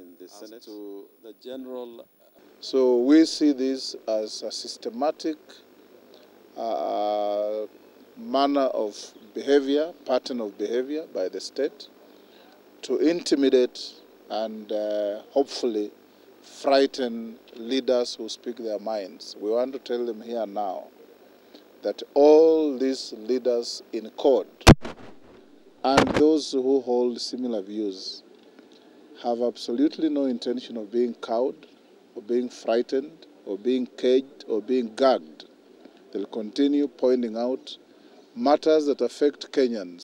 in the Senate to the general So we see this as a systematic uh, manner of behavior, pattern of behavior by the state to intimidate and uh, hopefully frighten leaders who speak their minds. We want to tell them here now that all these leaders in CORD and those who hold similar views have absolutely no intention of being cowed or being frightened or being caged or being gagged. They'll continue pointing out matters that affect Kenyans